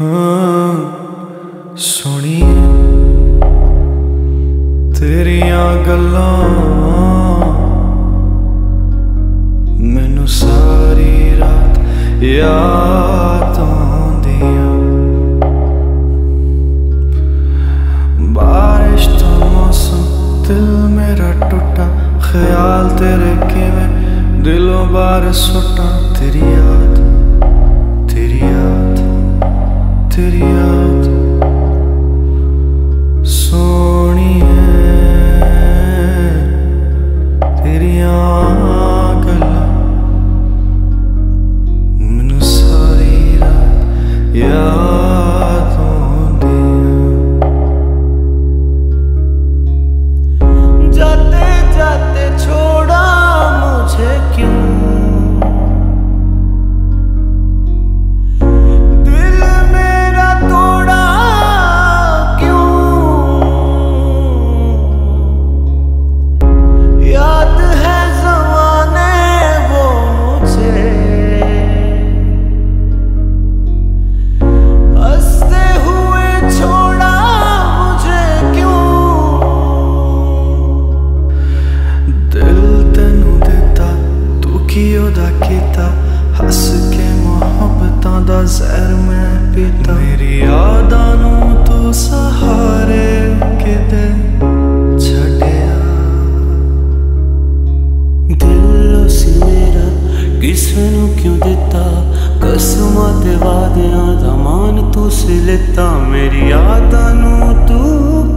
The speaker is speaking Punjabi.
ਹਾਂ ਸੋਣੀਏ ਤੇਰੀਆਂ ਗੱਲਾਂ। ਮੈਨੂੰ ਸਾਰੀ ਰਾਤ ਯਾਦ ਆਉਂਦੀਆਂ। ਬਾਰਿਸ਼ ਦਾ ਮੌਸਮ, ਦਿਲ ਮੇਰਾ ਟੁੱਟਾ। ਖਿਆਲ ਤੇਰੇ ਕਿਵੇਂ? ਦਿਲੋਂ ਬਾਹਰ ਸੁੱਟਾਂ ਤੇਰੀ ਯਾਦ। ਤੇਰੀ ਯਾਦ ਸੋਹਣੀਏ ਤੇਰੀਆਂ ਗੱਲਾਂ ਮੈਨੂੰ ਸਾਰੀ ਰਾਤ ਯਾਦ ਪੀਤਾ। ਮੇਰੀ ਯਾਦਾਂ ਨੂੰ ਤੂੰ ਸਹਾਰੇ ਕਿਤੇ ਛੱਡਿਆ। ਦਿਲ ਸੀ ਮੇਰਾ ਕਿਸ ਨੂੰ ਕਿਉਂ ਦਿੱਤਾ? ਕਸਮਾਂ ਤੇ ਵਾਦਿਆਂ ਦਾ ਮਾਨ ਤੂੰ ਸੀ ਲਿੱਤਾ। ਮੇਰੀ ਯਾਦਾਂ ਨੂੰ ਤੂੰ